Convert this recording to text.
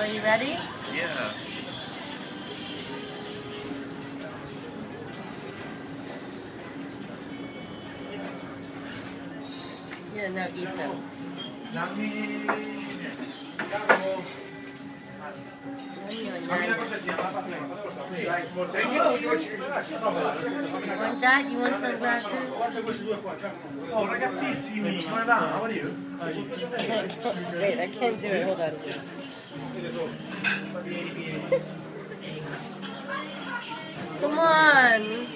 are you ready? Yeah. Yeah, no, eat them. Dammi... Yummy or Dammi una want that? You want some glasses? Guarda questi due qua, Giacomo. Oh, ragazzissimi, come? How are you? Wait, I can't do it. Hold on. Come on.